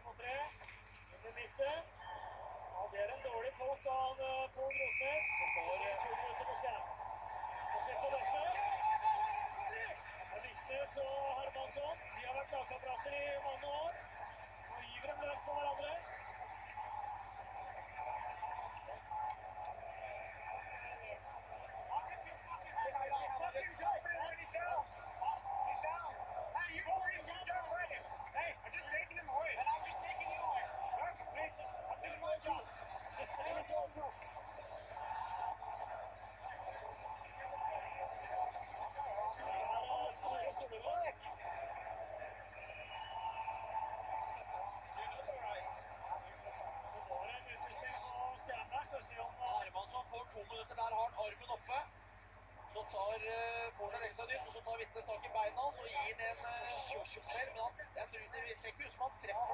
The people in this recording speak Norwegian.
én mot tre. Midten. Ja, det er en dårlig folk av eh, Pål Rotnes. tar eh, den ekstra dypt, og så tar Vitne tak i beina hans og gir den en uh, men han, jeg tror det, ser ikke ut som han treffer